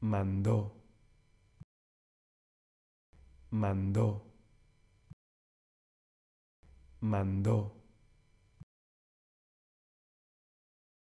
mandó, mandó, mandó.